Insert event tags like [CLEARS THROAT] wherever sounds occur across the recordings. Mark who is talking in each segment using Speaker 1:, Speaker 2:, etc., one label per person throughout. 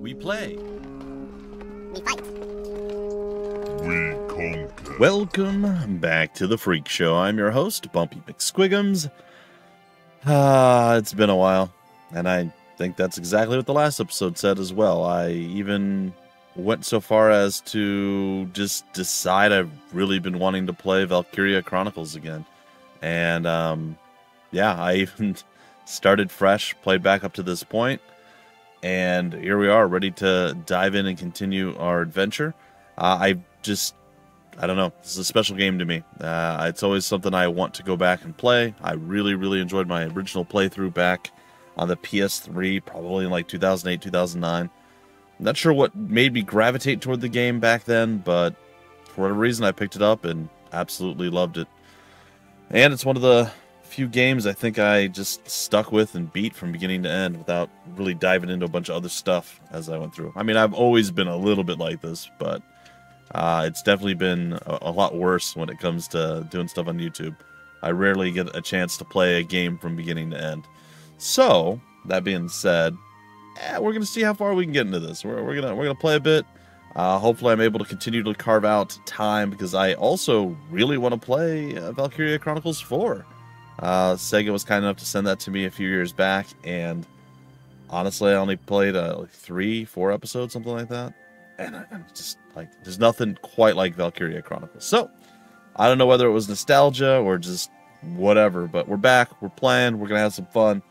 Speaker 1: We play.
Speaker 2: We fight.
Speaker 3: We conquer.
Speaker 1: Welcome back to the Phreak Show. I'm your host, Bumpy McSquigums. Ah, it's been a while, and I think that's exactly what the last episode said as well. I even went so far as to just decide I've really been wanting to play Valkyria Chronicles again. And um, yeah, I even [LAUGHS] started fresh, played back up to this point, and here we are, ready to dive in and continue our adventure. Uh, I just, I don't know, this is a special game to me. Uh, it's always something I want to go back and play. I really, really enjoyed my original playthrough back on the PS3, probably in like 2008, 2009. Not sure what made me gravitate toward the game back then, but for whatever reason, I picked it up and absolutely loved it. And it's one of the few games I think I just stuck with and beat from beginning to end without really diving into a bunch of other stuff as I went through. I mean, I've always been a little bit like this, but uh, it's definitely been a, a lot worse when it comes to doing stuff on YouTube. I rarely get a chance to play a game from beginning to end. So, that being said, eh, we're gonna see how far we can get into this. We're, we're gonna we're gonna play a bit. Uh, hopefully, I'm able to continue to carve out time because I also really want to play uh, Valkyria Chronicles 4. Uh, Sega was kind enough to send that to me a few years back, and honestly, I only played uh, like three, four episodes, something like that. And I, I'm just like, there's nothing quite like Valkyria Chronicles. So, I don't know whether it was nostalgia or just whatever, but we're back, we're playing, we're gonna have some fun.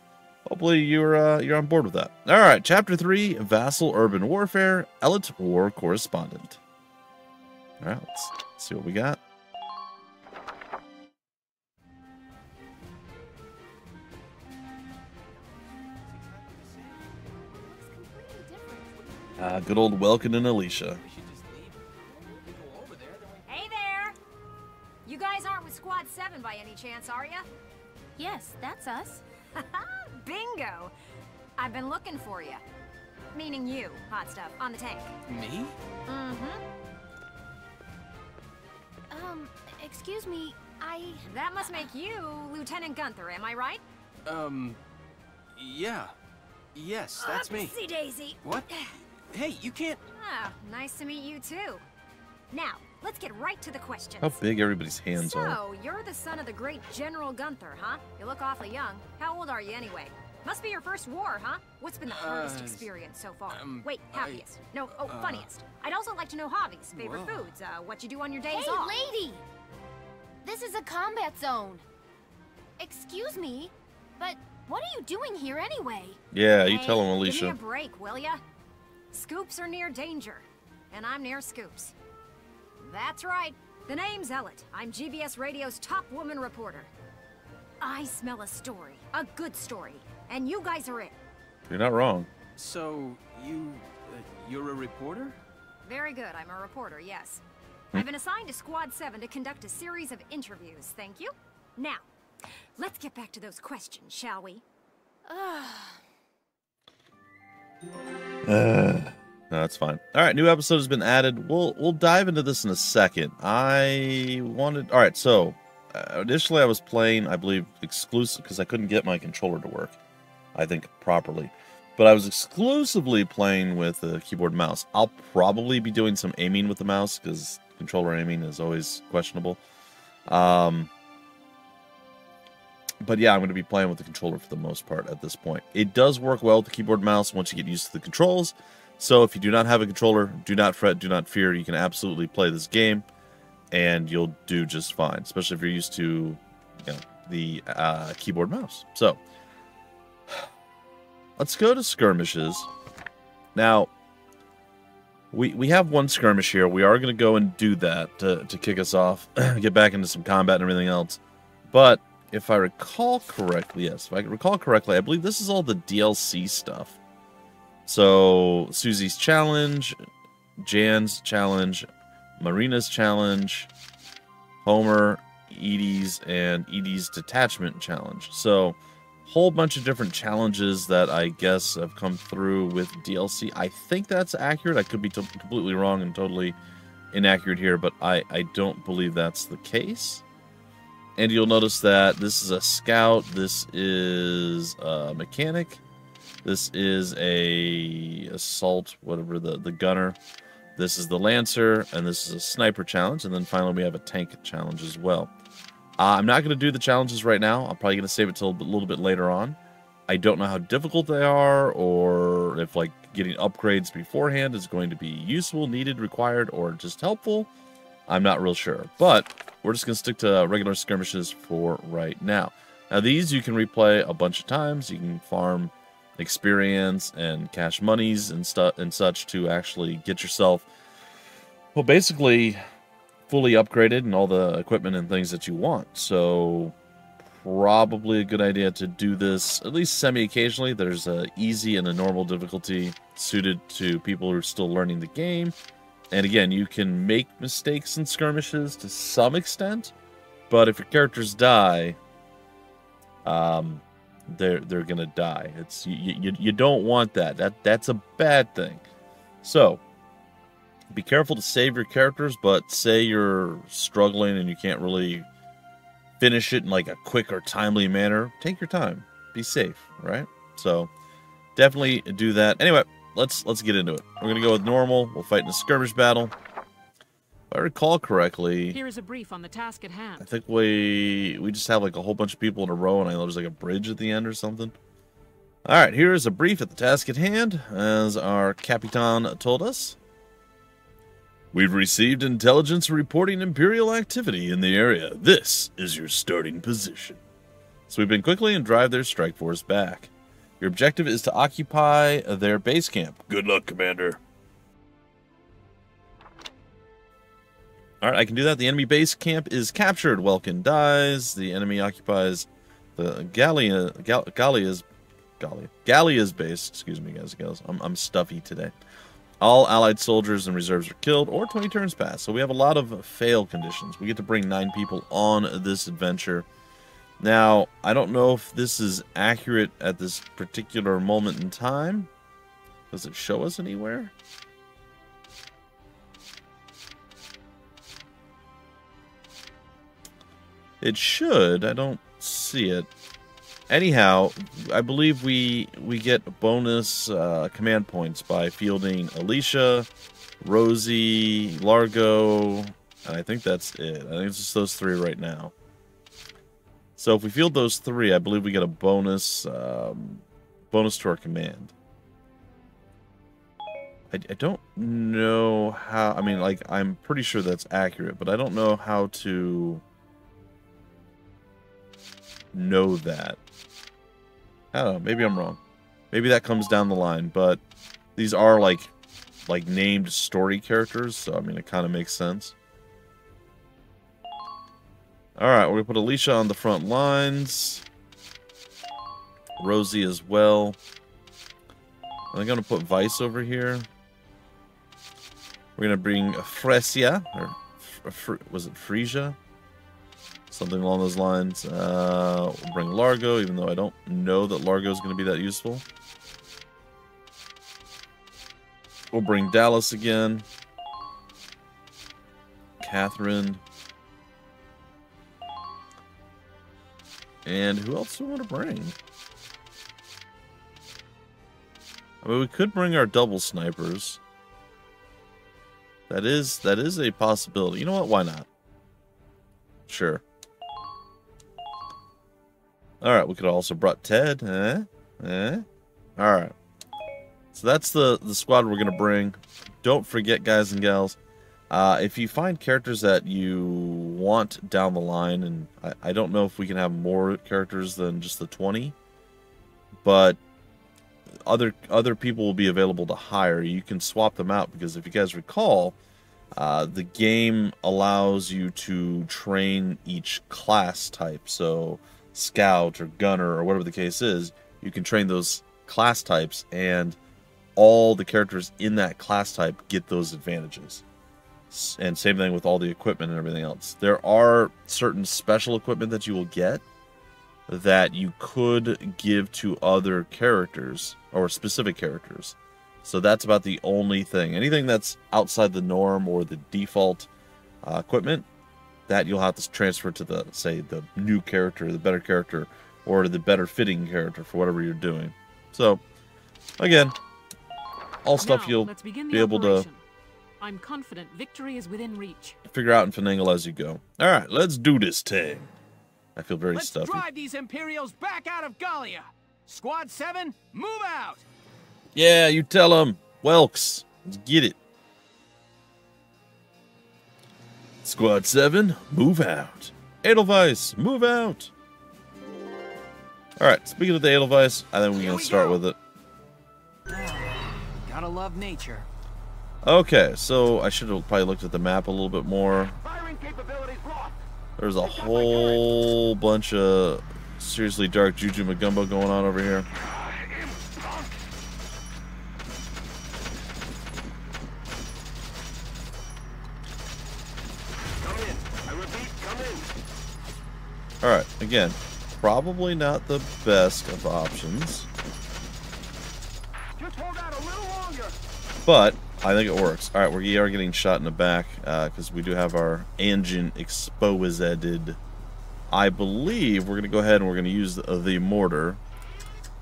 Speaker 1: Hopefully, you're uh, you're on board with that. All right, Chapter Three: Vasel Urban Warfare. Elite War Correspondent. All right, let's see what we got. Uh, good old Welkin and Alicia.
Speaker 4: Hey there! You guys aren't with Squad 7 by any chance, are ya?
Speaker 2: Yes, that's us. [LAUGHS]
Speaker 4: Bingo! I've been looking for you. Meaning you, hot stuff, on the tank.
Speaker 5: Me?
Speaker 4: Mm-hmm.
Speaker 2: Um, excuse me, I...
Speaker 4: That must make you Lieutenant Gunther, am I right?
Speaker 5: Um, yeah. Yes, that's me.
Speaker 4: Upsy daisy.
Speaker 5: What? [LAUGHS] Hey, you can't.
Speaker 4: Ah, nice to meet you too. Now, let's get right to the question.
Speaker 1: How big everybody's hands
Speaker 4: so,
Speaker 1: are.
Speaker 4: you're the son of the great General Gunther, huh? You look awfully young. How old are you anyway? Must be your first war, huh? What's been the hardest
Speaker 5: Uh,
Speaker 4: experience so far?
Speaker 5: um,
Speaker 4: Wait,
Speaker 5: I-
Speaker 4: happiest. No, oh,
Speaker 5: uh,
Speaker 4: funniest. I'd also like to know hobbies, favorite
Speaker 5: Whoa.
Speaker 4: foods, uh, what you do on your days
Speaker 2: Hey,
Speaker 4: off.
Speaker 2: lady! This is a combat zone. Excuse me, but what are you doing here anyway?
Speaker 1: Yeah, you
Speaker 4: Hey,
Speaker 1: tell him, Alicia.
Speaker 4: Give me
Speaker 1: Alicia.
Speaker 4: a break, will ya? Scoops are near danger, and I'm near Scoops. That's right. The name's Ellet. I'm GBS Radio's top woman reporter. I smell a story, a good story, and you guys are it.
Speaker 1: You're not wrong.
Speaker 5: So, you. Uh, you're a reporter?
Speaker 4: Very good. I'm a reporter, yes.
Speaker 1: Hmm.
Speaker 4: I've been assigned to Squad 7 to conduct a series of interviews, thank you. Now, let's get back to those questions, shall we?
Speaker 1: Uh, no, that's fine. All right, new episode has been added. We'll we'll dive into this in a second. I wanted. All right, so uh, initially I was playing, I believe, exclusive because I couldn't get my controller to work. I think properly, but I was exclusively playing with a keyboard mouse. I'll probably be doing some aiming with the mouse because controller aiming is always questionable. Um, but yeah, I'm going to be playing with the controller for the most part at this point. It does work well with the keyboard mouse once you get used to the controls. So if you do not have a controller, do not fret, do not fear. You can absolutely play this game, and you'll do just fine. Especially if you're used to, you know, the uh, keyboard mouse. So [SIGHS] let's go to skirmishes. Now we we have one skirmish here. We are going to go and do that to to kick us off, [CLEARS THROAT] get back into some combat and everything else. But if I recall correctly, yes, if I recall correctly, I believe this is all the DLC stuff. So Susie's challenge, Jan's challenge, Marina's challenge, Homer, Edy's, and Edy's detachment challenge. So whole bunch of different challenges that I guess have come through with DLC. I think that's accurate. I could be completely wrong and totally inaccurate here, but I, I don't believe that's the case. And you'll notice that this is a scout, this is a mechanic, this is a, assault, whatever the the gunner. This is the lancer, and this is a sniper challenge, and then finally we have a tank challenge as well. Uh, I'm not going to do the challenges right now. I'm probably going to save it till a little bit later on. I don't know how difficult they are, or if like getting upgrades beforehand is going to be useful, needed, required, or just helpful. I'm not real sure, but we're just going to stick to uh, regular skirmishes for right now. Now these you can replay a bunch of times. You can farm experience and cash monies and stuff and such to actually get yourself well basically fully upgraded and all the equipment and things that you want. So probably a good idea to do this at least semi occasionally. There's a easy and a normal difficulty suited to people who are still learning the game. And again, you can make mistakes in skirmishes to some extent, but if your characters die, um, they're they're gonna die. It's you, you you don't want that. That that's a bad thing. So be careful to save your characters, but say you're struggling and you can't really finish it in like a quick or timely manner, take your time. Be safe, right? So definitely do that. Anyway, let's let's get into it. We're gonna go with normal. We'll fight in a skirmish battle. If I recall correctly,
Speaker 6: Here is a brief on the task at hand.
Speaker 1: I think we we just have like a whole bunch of people in a row, and I know there's like a bridge at the end or something. All right, here is a brief at the task at hand, as our Capitan told us. We've received intelligence reporting Imperial activity in the area. This is your starting position. Sweep in quickly and drive their strike force back. Your objective is to occupy their base camp. Good luck, Commander. All right, I can do that. The enemy base camp is captured. Welkin dies. The enemy occupies the Gallia, Gal, Gallia's, Gallia, Gallia's base. Excuse me, guys, guys. I'm, I'm stuffy today. All allied soldiers and reserves are killed, or 20 turns pass. So we have a lot of fail conditions. We get to bring nine people on this adventure. Now, I don't know if this is accurate at this particular moment in time. Does it show us anywhere? It should. I don't see it. Anyhow, I believe we we get bonus uh, command points by fielding Alicia, Rosie, Largo, and I think that's it. I think it's just those three right now. So if we field those three, I believe we get a bonus um, bonus to our command. I, I don't know how. I mean, like I'm pretty sure that's accurate, but I don't know how to know that. I don't know. Maybe I'm wrong. Maybe that comes down the line, but these are like like named story characters, so I mean it kind of makes sense. All right, we're gonna put Alicia on the front lines. Rosie as well. I'm gonna put Vice over here. We're gonna bring Fresia, or was it Frisia? Something along those lines. Uh, we'll bring Largo, even though I don't know that Largo is going to be that useful. We'll bring Dallas again. Catherine. And who else do we want to bring? I mean, we could bring our double snipers. That is that is a possibility. You know what? Why not? Sure. All right, we could also brought Ted. Eh? Eh? All right. So that's the the squad we're gonna bring. Don't forget, guys and gals, uh, if you find characters that you want down the line, and I, I don't know if we can have more characters than just the twenty, but other other people will be available to hire. You can swap them out because if you guys recall, uh, the game allows you to train each class type. So scout or gunner or whatever the case is, you can train those class types and all the characters in that class type get those advantages. And same thing with all the equipment and everything else. There are certain special equipment that you will get that you could give to other characters or specific characters. So that's about the only thing. Anything that's outside the norm or the default uh, equipment, that you'll have to transfer to the say the new character, the better character, or the better fitting character for whatever you're doing. So again, all stuff
Speaker 6: Now,
Speaker 1: you'll
Speaker 6: let's
Speaker 1: be able to.
Speaker 6: I'm confident victory is within reach.
Speaker 1: figure out and finagle as you go. All right, let's do this thing. I feel very
Speaker 5: Let's
Speaker 1: stuffy.
Speaker 5: drive these Imperials back out of Gallia. Squad 7, move out.
Speaker 1: Yeah, you tell them. Welks, let's get it. Squad 7, move out. Edelweiss, move out. All right, speaking of the Edelweiss, I think we're
Speaker 5: Here
Speaker 1: going
Speaker 5: we
Speaker 1: to start
Speaker 5: go.
Speaker 1: with it.
Speaker 5: Gotta love nature.
Speaker 1: Okay, so I should have probably looked at the map a little bit more.
Speaker 3: Firing capabilities lost.
Speaker 1: There's a whole bunch of seriously dark Juju Magumbo going on over here.
Speaker 3: Come in. I repeat, come in.
Speaker 1: All right, again, probably not the best of options,
Speaker 3: Just hold out a little longer.
Speaker 1: but I think it works. All right, we are getting shot in the back because we do have our engine exposed. I believe we're going to go ahead and we're going to use the, the mortar.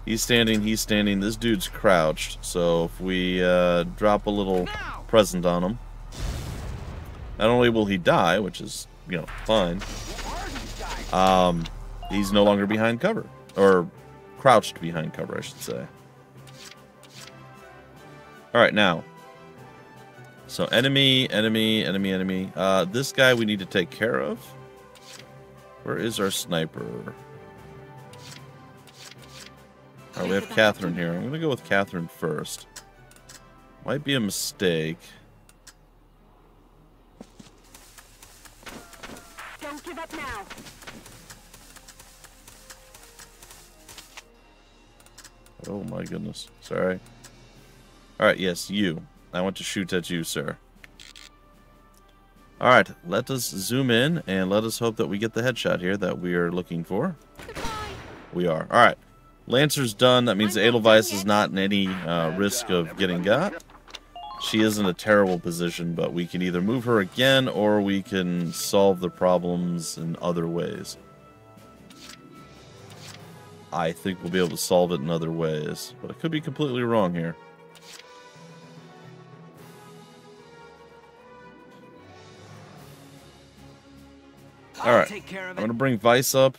Speaker 1: He's standing, he's standing. This dude's crouched. So if we uh, drop a little present on him, not only will he die, which is, you know, fine, um, he's no longer behind cover. Or crouched behind cover, I should say. Alright, now. So enemy, enemy, enemy, enemy. Uh, this guy we need to take care of. Where is our sniper? Alright, we have Catherine here. I'm gonna go with Catherine first. Might be a mistake.
Speaker 7: Don't give up now.
Speaker 1: Oh my goodness. Sorry. Alright, yes, you. I want to shoot at you, sir. Alright, let us zoom in and let us hope that we get the headshot here that we are looking for. We are. Alright. Lancer's done. That means Edelweiss is not in any uh, risk of getting got. She is in a terrible position, but we can either move her again or we can solve the problems in other ways. I think we'll be able to solve it in other ways, but I could be completely wrong here. All right, I'm gonna bring Vice up.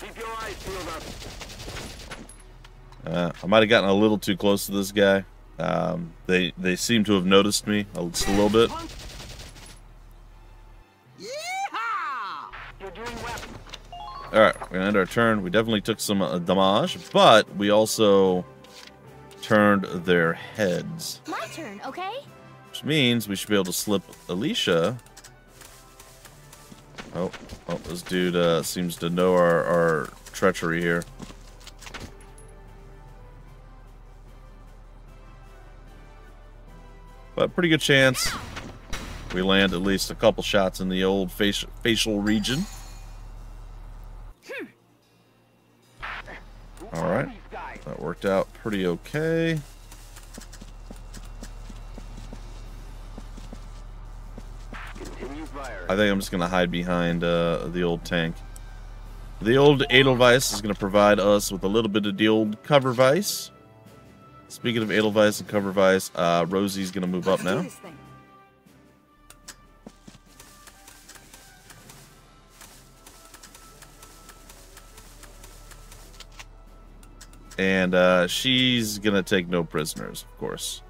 Speaker 3: Keep your eyes peeled up.
Speaker 1: Uh, I might have gotten a little too close to this guy. Um, they they seem to have noticed me a- just a little bit.
Speaker 5: Punk. Yeehaw!
Speaker 3: You're doing well.
Speaker 1: All right, we're gonna end our turn. We definitely took some uh, damage, but we also turned their heads,
Speaker 2: My turn, okay?
Speaker 1: which means we should be able to slip Alicia. Oh, oh, this dude uh, seems to know our, our treachery here. But pretty good chance we land at least a couple shots in the old facial facial region.
Speaker 3: Who
Speaker 1: All right. That worked out pretty okay. I think I'm just going to hide behind uh, the old tank. The old Edelweiss is going to provide us with a little bit of the old cover vice. Speaking of Edelweiss and cover vice, uh, Rosie's going to move up now. And uh, she's to take no prisoners, of course.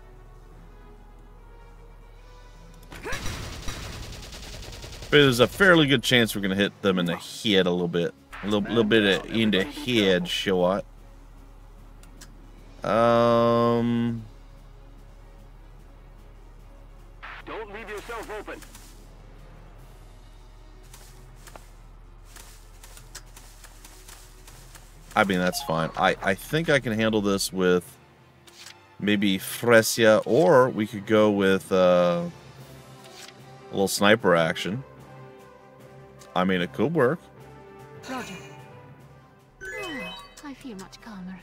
Speaker 1: But there's a fairly good chance we're to hit them in the head a little bit. A little, little bit in the head shot. Um,
Speaker 3: Don't leave yourself open.
Speaker 1: I mean, that's fine. I, I think I can handle this with maybe Fresia, or we could go with uh, a little sniper action. I mean, it could work.
Speaker 2: Roger. I feel much calmer.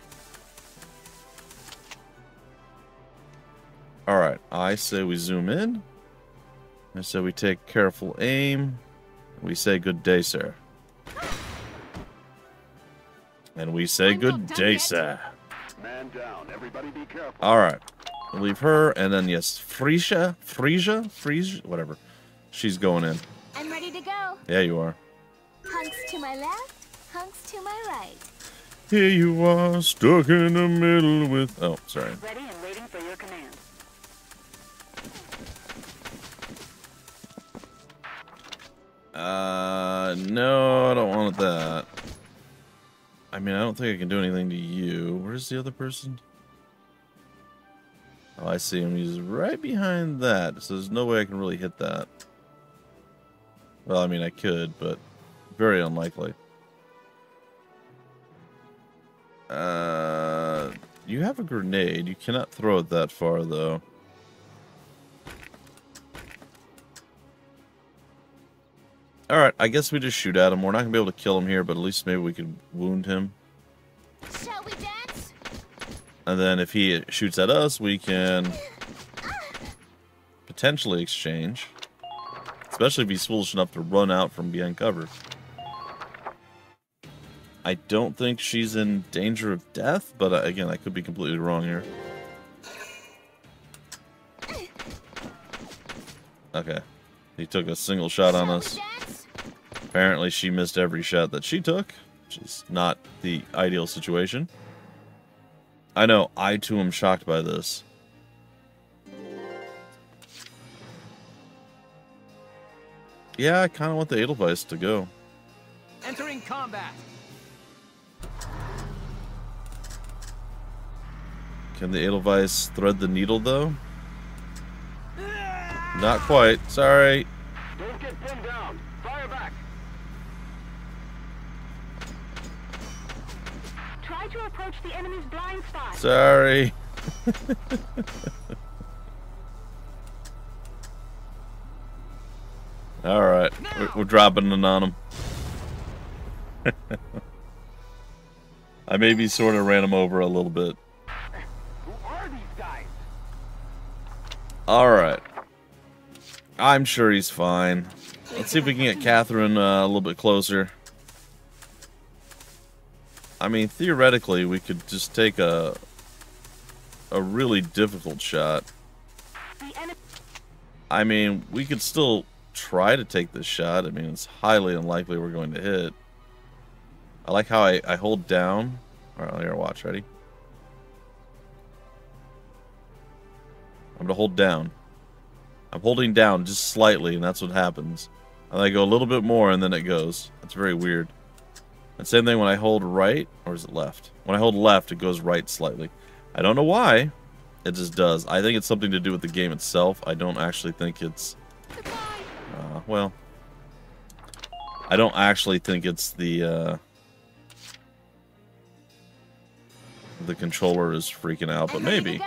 Speaker 1: All right, I say we zoom in. I say we take careful aim. We say good day, sir. And we say
Speaker 4: I'm
Speaker 1: good day,
Speaker 4: yet.
Speaker 1: sir.
Speaker 3: Man down. Everybody be careful.
Speaker 1: All right. We'll leave her, and then, yes, Frisia, Frisia, Frisia, whatever. She's going in.
Speaker 2: I'm ready to go.
Speaker 1: Yeah, you are.
Speaker 2: Hunks to my left, hunks to my right.
Speaker 1: Here you are, stuck in the middle with. Oh, sorry.
Speaker 7: Ready
Speaker 1: mean, I don't think I can do anything to you. Where's the other person? Oh, I see him. He's right behind that, so there's no way I can really hit that. Well, I mean, I could, but very unlikely. Uh, you have a grenade. You cannot throw it that far, though. Alright, I guess we just shoot at him. We're not to be able to kill him here, but at least maybe we could wound him.
Speaker 2: Shall we dance?
Speaker 1: And then if he shoots at us, we can potentially exchange. Especially if he's foolish enough to run out from behind cover. I don't think she's in danger of death, but uh, again, I could be completely wrong here. [CLEARS THROAT] Okay. He took a single shot on us. Apparently, she missed every shot that she took, which is not the ideal situation. I know, I too am shocked by this. Yeah, I kind of want the Edelweiss to go.
Speaker 5: Entering combat.
Speaker 1: Can the Edelweiss thread the needle, though? Not quite. Sorry.
Speaker 3: Don't get pinned down. Fire back.
Speaker 7: The enemy's blind spot.
Speaker 1: Sorry. [LAUGHS] All right, we're, we're dropping it on him. [LAUGHS] I maybe sort of ran him over a little bit.
Speaker 3: Who are these guys?
Speaker 1: All right, I'm sure he's fine. Let's see if we can get Catherine uh, a little bit closer. I mean, theoretically, we could just take a a really difficult shot. I mean, we could still try to take this shot. I mean, it's highly unlikely we're going to hit. I like how I, I hold down. All right, here, watch. Ready? I'm going to hold down. I'm holding down just slightly, and that's what happens. And I go a little bit more, and then it goes. That's very weird. And same thing when I hold right, or is it left? When I hold left, it goes right slightly. I don't know why. It just does. I think it's something to do with the game itself. I don't actually think it's... Uh, well... I don't actually think it's the, uh... The controller is freaking out, but maybe.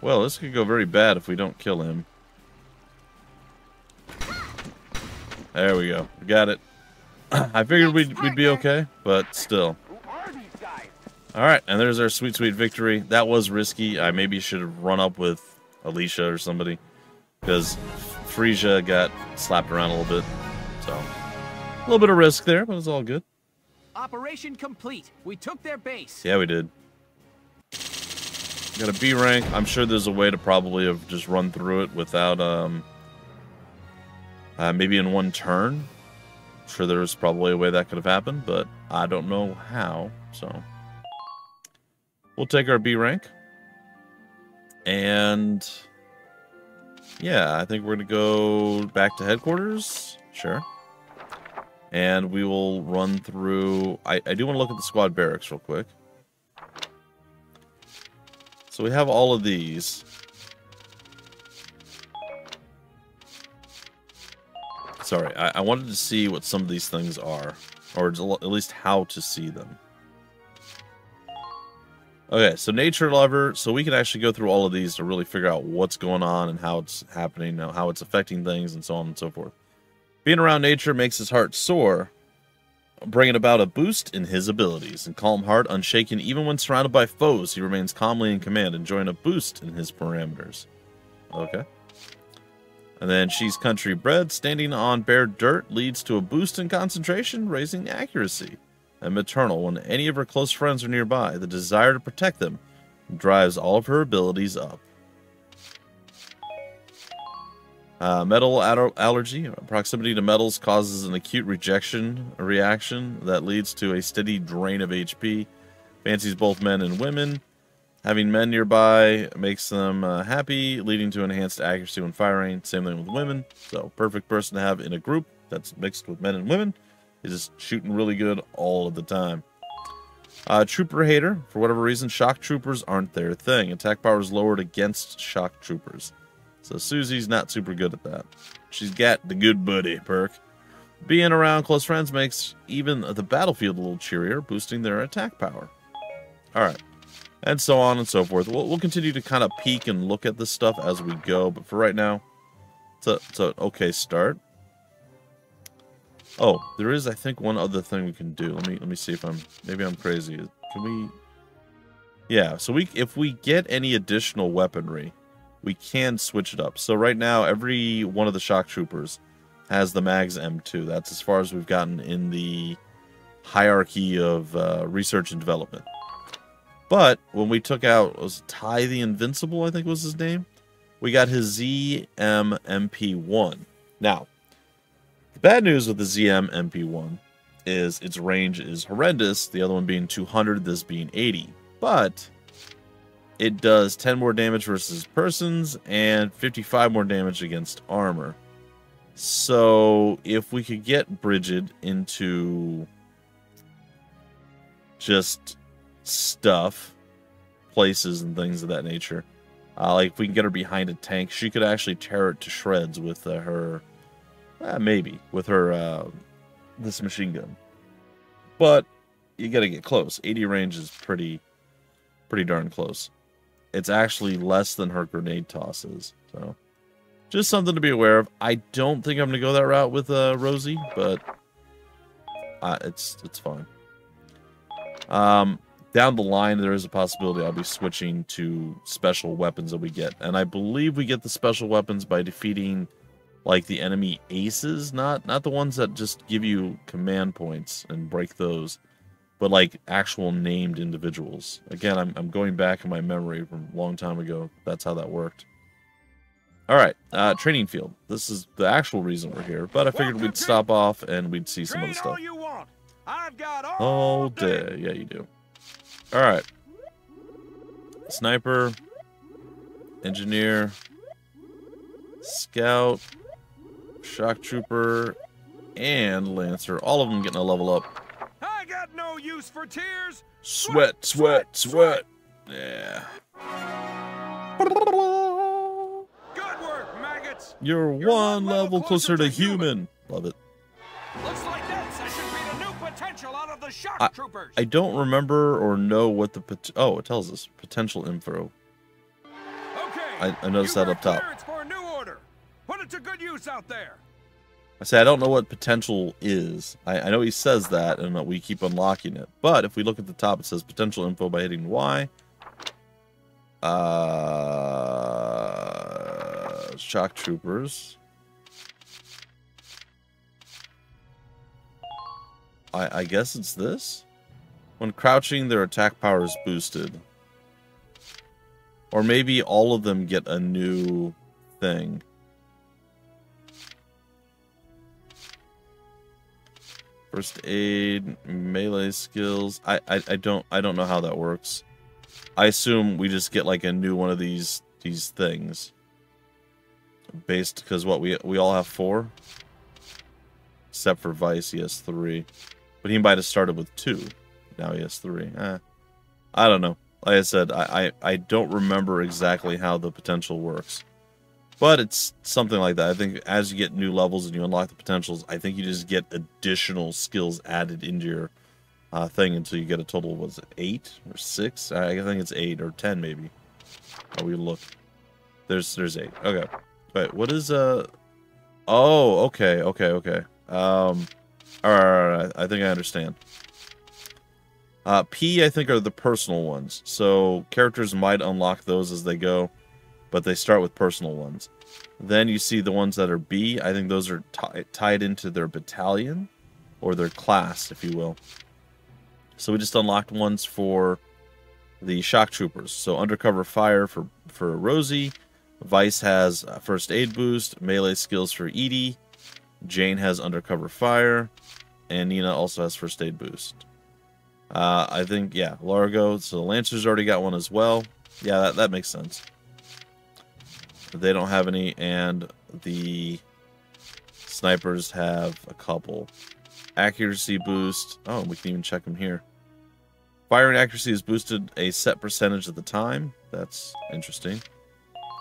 Speaker 1: Well, this could go very bad if we don't kill him. There we go. We got it. I figured we'd, we'd be okay, but still.
Speaker 3: Who are these guys?
Speaker 1: All right, and there's our sweet, sweet victory. That was risky. I maybe should have run up with Alicia or somebody because Frisia got slapped around a little bit. So, a little bit of risk there, but it's all good.
Speaker 5: Operation complete. We took their base.
Speaker 1: Yeah, we did. Got a B rank. I'm sure there's a way to probably have just run through it without, um, uh, maybe in one turn. sure there was probably a way that could have happened, but I don't know how. So we'll take our B rank. And yeah, I think we're going to go back to headquarters. Sure. And we will run through. I, I do want to look at the squad barracks real quick. So we have all of these. Sorry, I, I wanted to see what some of these things are, or at least how to see them. Okay, so nature lover, so we can actually go through all of these to really figure out what's going on and how it's happening, how it's affecting things, and so on and so forth. Being around nature makes his heart soar. Bringing about a boost in his abilities. In calm heart, unshaken even when surrounded by foes, he remains calmly in command, enjoying a boost in his parameters. Okay. And then she's country bred. Standing on bare dirt leads to a boost in concentration, raising accuracy. And maternal, when any of her close friends are nearby, the desire to protect them drives all of her abilities up. Uh, metal aller- allergy. Proximity to metals causes an acute rejection reaction that leads to a steady drain of HP. Fancies both men and women. Having men nearby makes them uh, happy, leading to enhanced accuracy when firing. Same thing with women. So, perfect person to have in a group that's mixed with men and women. He's just shooting really good all of the time. Uh, trooper hater. For whatever reason, shock troopers aren't their thing. Attack power is lowered against shock troopers. So Susie's not super good at that. She's got the good buddy perk. Being around close friends makes even the battlefield a little cheerier, boosting their attack power. Alright. And so on and so forth. We'll, we'll continue to kind of peek and look at this stuff as we go, but for right now, it's, a, it's an okay start. Oh, there is, I think, one other thing we can do. Let me let me see if I'm maybe I'm crazy. Can we? Yeah. So we if we get any additional weaponry, we can switch it up. So right now, every one of the shock troopers has the Mags M2. That's as far as we've gotten in the hierarchy of uh, research and development. But when we took out was Ty the Invincible, I think was his name, we got his ZM MP1. Now, the bad news with the ZM MP1 is its range is horrendous, the other one being 200, this being 80. But it does 10 more damage versus persons and 55 more damage against armor. So if we could get Bridget into just stuff, places, and things of that nature, uh, like if we can get her behind a tank, she could actually tear it to shreds with uh, her uh, maybe with her uh, this machine gun. But you got to get close. 80 range is pretty pretty darn close. It's actually less than her grenade tosses. So just something to be aware of. I don't think I'm going to go that route with uh, Rosie, but uh, it's it's fine. Um, down the line, there is a possibility I'll be switching to special weapons that we get, and I believe we get the special weapons by defeating like the enemy aces, not not the ones that just give you command points and break those, but like actual named individuals. Again, I'm I'm going back in my memory from a long time ago. That's how that worked. All right, uh, training field. This is the actual reason we're here, but I figured we'd stop off and we'd see some of
Speaker 5: the
Speaker 1: stuff.
Speaker 5: all you want. I've got all,
Speaker 1: All day, yeah, you do. All right, sniper, engineer, scout, shock trooper, and lancer. All of them getting a level up.
Speaker 5: No use for tears.
Speaker 1: Sweat, sweat, sweat. Yeah.
Speaker 5: Good work, maggots.
Speaker 1: You're one level closer to human. Love it.
Speaker 5: Looks like that session beat a new potential out of the shock
Speaker 1: I-
Speaker 5: troopers.
Speaker 1: I don't remember or know what the pot- oh it tells us potential info.
Speaker 5: okay.
Speaker 1: I- I noticed that up top.
Speaker 5: for a new order. Put it to good use out there.
Speaker 1: I say I don't know what potential is. I, I know he says that and we keep unlocking it. But if we look at the top, it says potential info by hitting Y. Uh, shock troopers. I, I guess it's this. When crouching, their attack power is boosted. Or maybe all of them get a new thing. First aid, melee skills. I, I I don't I don't know how that works. I assume we just get like a new one of these these things. Based because what we we all have four, except for Vice, he has three, but he might have started with two. Now he has three. Eh. I don't know. Like I said, I, I I don't remember exactly how the potential works. But it's something like that. I think as you get new levels and you unlock the potentials, I think you just get additional skills added into your uh, thing until you get a total of was eight or six? I think it's eight or ten maybe. Oh, we look. There's there's eight. Okay. Wait, what is uh? Oh, okay, okay, okay. Um, All right, all right, I think I understand. Uh, P, I think, are the personal ones. So characters might unlock those as they go, but they start with personal ones. Then you see the ones that are B. I think those are tied into their battalion or their class, if you will. So we just unlocked ones for the shock troopers. So undercover fire for for Rosie. Vice has first aid boost, melee skills for Edy. Jane has undercover fire, and Nina also has first aid boost. Uh, I think yeah, Largo. So the Lancers already got one as well. Yeah, that that makes sense. They don't have any, and the snipers have a couple. Accuracy boost. Oh, we can even check them here. Firing accuracy is boosted a set percentage at the time. That's interesting.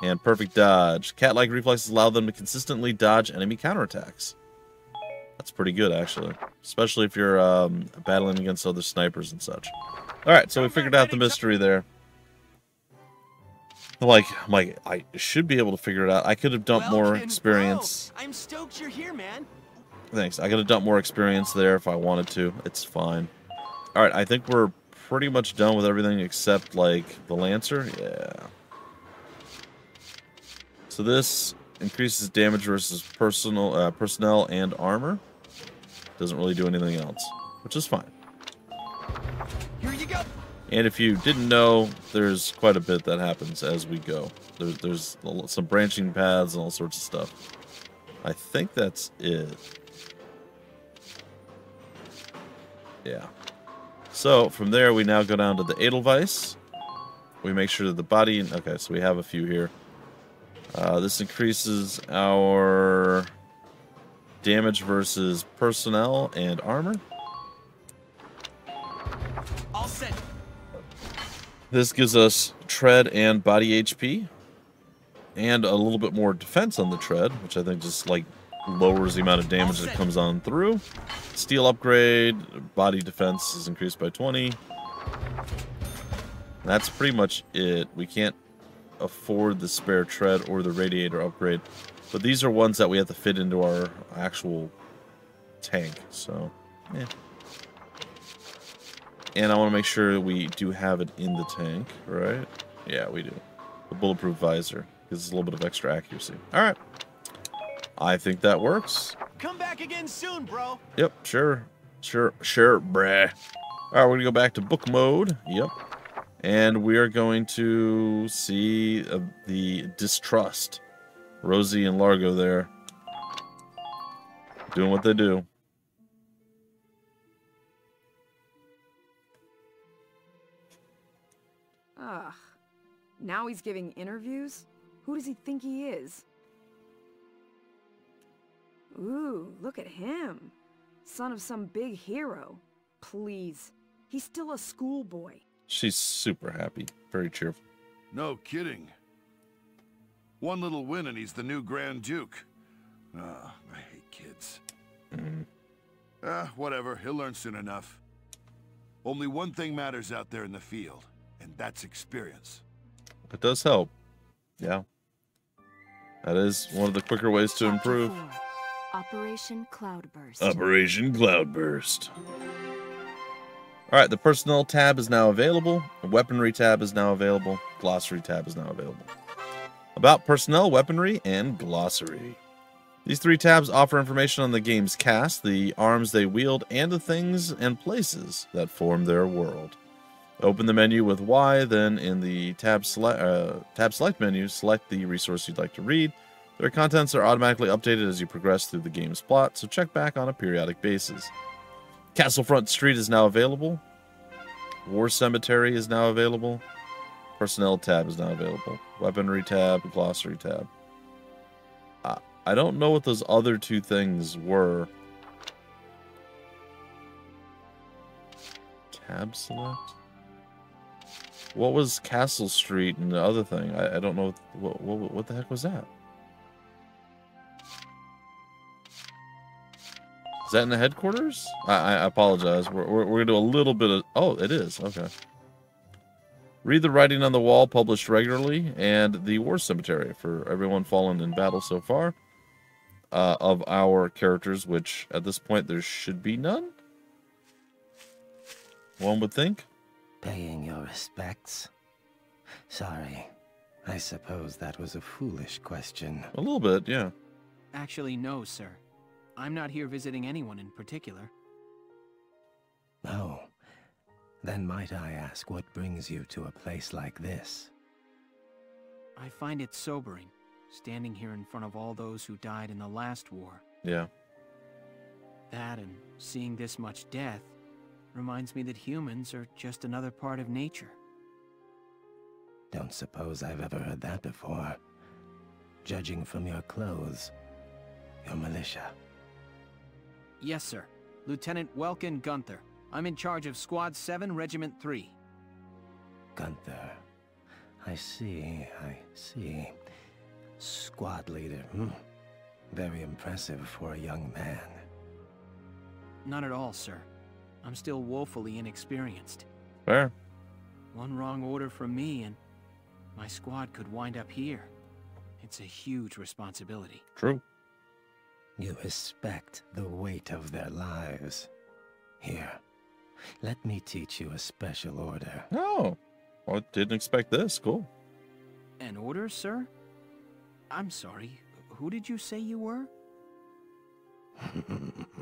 Speaker 1: And perfect dodge. Cat-like reflexes allow them to consistently dodge enemy counterattacks. That's pretty good, actually. Especially if you're um, battling against other snipers and such. Alright, so we figured out the mystery there. I'm like, I'm like, I should be able to figure it out. I could have dumped more
Speaker 5: Welkin,
Speaker 1: experience.
Speaker 5: bro, I'm stoked you're here, man.
Speaker 1: Thanks. I could have dumped more experience there if I wanted to. It's fine. Alright, I think we're pretty much done with everything except, like, the Lancer. Yeah. So this increases damage versus personal uh, personnel and armor. Doesn't really do anything else, which is fine.
Speaker 5: Here you go.
Speaker 1: And if you didn't know, there's quite a bit that happens as we go. There's some branching paths and all sorts of stuff. I think that's it. Yeah. So from there, we now go down to the Edelweiss. We make sure that the body. Okay, so we have a few here. Uh, this increases our damage versus personnel and armor.
Speaker 5: All set.
Speaker 1: This gives us tread and body HP, and a little bit more defense on the tread, which I think just like lowers the amount of damage that comes on through. Steel upgrade, body defense is increased by 20. That's pretty much it. We can't afford the spare tread or the radiator upgrade, but these are ones that we have to fit into our actual tank. So, yeah. And I want to make sure we do have it in the tank, right? Yeah, we do. The bulletproof visor gives us a little bit of extra accuracy. All right. I think that works.
Speaker 5: Come back again soon, bro.
Speaker 1: Yep, sure. Sure, sure, bruh. All right, we're going to go back to book mode. Yep. And we are going to see uh, the distrust. Rosie and Largo there. Doing what they do.
Speaker 8: Ugh. Now he's giving interviews? Who does he think he is? Ooh, look at him. Son of some big hero. Please. He's still a schoolboy.
Speaker 1: She's super happy. Very cheerful.
Speaker 9: No kidding. One little win and he's the new Grand Duke. Ah, I hate kids. Ah, whatever. He'll learn soon enough. Only one thing matters out there in the field, and that's experience.
Speaker 1: It does help. Yeah. That is one of the quicker ways to improve.
Speaker 2: Operation Cloudburst.
Speaker 1: Operation Cloudburst. All right, the personnel tab is now available. The weaponry tab is now available. Glossary tab is now available. About personnel, weaponry, and glossary. These three tabs offer information on the game's cast, the arms they wield, and the things and places that form their world. Open the menu with Y, then in the tab select, uh, tab select menu, select the resource you'd like to read. Their contents are automatically updated as you progress through the game's plot, so check back on a periodic basis. Castlefront Street is now available. War Cemetery is now available. Personnel tab is now available. Weaponry tab, glossary tab. I don't know what those other two things were. Tab select? What was Castle Street and the other thing? I, I don't know. What, what, what the heck was that? Is that in the headquarters? I, I apologize. We're, we're, we're going to do a little bit of... Oh, it is. Okay. Read the writing on the wall published regularly and the war cemetery for everyone fallen in battle so far. uh, of our characters, which at this point there should be none. One would think.
Speaker 10: Paying your respects? Sorry. I suppose that was a foolish question.
Speaker 1: A little bit, yeah.
Speaker 5: Actually, no, sir. I'm not here visiting anyone in particular.
Speaker 10: Oh. Then might I ask what brings you to a place like this?
Speaker 5: I find it sobering, standing here in front of all those who died in the last war.
Speaker 1: Yeah.
Speaker 5: That and seeing this much death reminds me that humans are just another part of nature.
Speaker 10: Don't suppose I've ever heard that before. Judging from your clothes, you're militia.
Speaker 5: Yes, sir. Lieutenant Welkin Gunther. I'm in charge of Squad 7, Regiment 3.
Speaker 10: Gunther. I see, I see. Squad leader, hmm. Very impressive for a young man.
Speaker 5: Not at all, sir. I'm still woefully inexperienced.
Speaker 1: Fair.
Speaker 5: One wrong order from me and my squad could wind up here. It's a huge responsibility.
Speaker 1: True.
Speaker 10: You respect the weight of their lives. Here, let me teach you a special order.
Speaker 1: Oh. Well, didn't expect this. Cool.
Speaker 5: An order, sir? I'm sorry. Who did you say you were? [LAUGHS]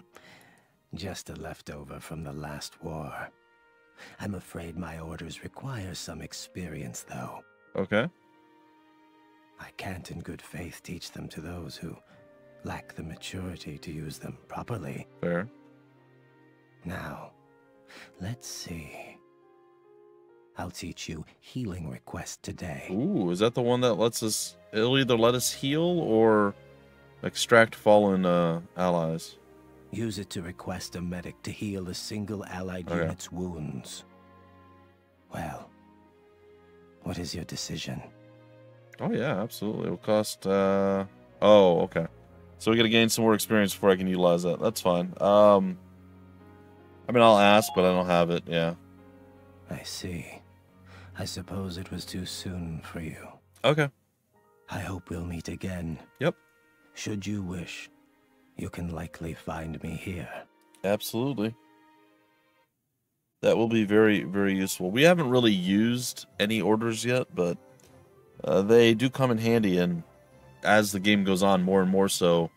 Speaker 10: Just a leftover from the last war. I'm afraid my orders require some experience, though.
Speaker 1: Okay.
Speaker 10: I can't in good faith teach them to those who lack the maturity to use them properly.
Speaker 1: Fair.
Speaker 10: Now, let's see. I'll teach you healing request today.
Speaker 1: Ooh, is that the one that lets us? It'll either let us heal or extract fallen uh, allies.
Speaker 10: Use it to request a medic to heal a single allied
Speaker 1: Okay.
Speaker 10: unit's wounds. Well, what is your decision?
Speaker 1: Oh yeah, absolutely. It'll cost. uh Oh, okay. So we got to gain some more experience before I can utilize that. That's fine. Um, I mean, I'll ask, but I don't have it. Yeah.
Speaker 10: I see. I suppose it was too soon for you.
Speaker 1: Okay.
Speaker 10: I hope we'll meet again.
Speaker 1: Yep.
Speaker 10: Should you wish, you can likely find me here.
Speaker 1: Absolutely. That will be very, very useful. We haven't really used any orders yet, but uh, they do come in handy, and as the game goes on, more and more so,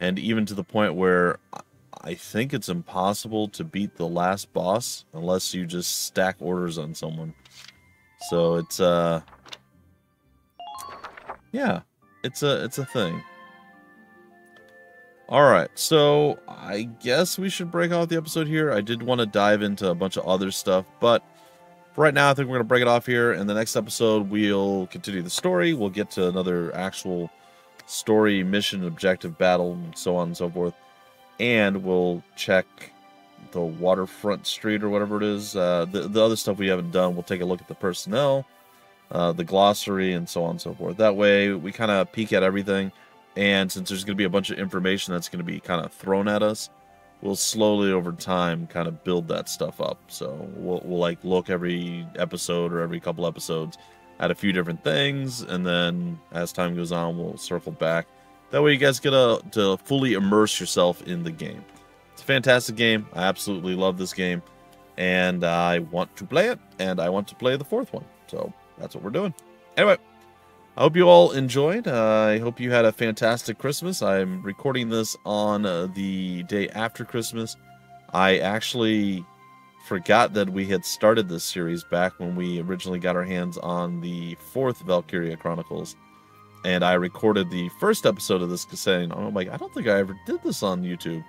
Speaker 1: and even to the point where I- think it's impossible to beat the last boss unless you just stack orders on someone. So it's uh, yeah, it's a it's a thing. All right, so I guess we should break off the episode here. I did want to dive into a bunch of other stuff, but right now, I think we're going to break it off here. In the next episode, we'll continue the story. We'll get to another actual story, mission, objective, battle, and so on and so forth. And we'll check the waterfront street or whatever it is. Uh, the, the other stuff we haven't done, we'll take a look at the personnel, uh, the glossary, and so on and so forth. That way, we kind of peek at everything. And since there's going to be a bunch of information that's going to be kind of thrown at us, we'll slowly over time kind of build that stuff up. So we'll, we'll like look every episode or every couple episodes at a few different things, and then as time goes on, we'll circle back. That way, you guys get a, to fully immerse yourself in the game. It's a fantastic game. I absolutely love this game, and I want to play it, and I want to play the fourth one. So that's what we're doing. Anyway. I hope you all enjoyed. Uh, I hope you had a fantastic Christmas. I'm recording this on uh, the day after Christmas. I actually forgot that we had started this series back when we originally got our hands on the fourth Valkyria Chronicles. And I recorded the first episode of this saying, oh my, I don't think I ever did this on YouTube.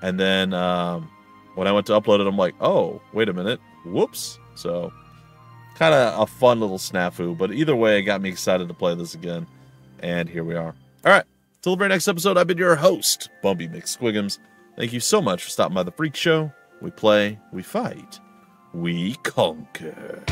Speaker 1: And then um, when I went to upload it, I'm like, oh, wait a minute. Whoops. So kind of a fun little snafu. But either way, it got me excited to play this again. And here we are. All right. Till the very next episode, I've been your host, Bumpy McSquigums. Thank you so much for stopping by the Phreak Show. We play, we fight, we conquer.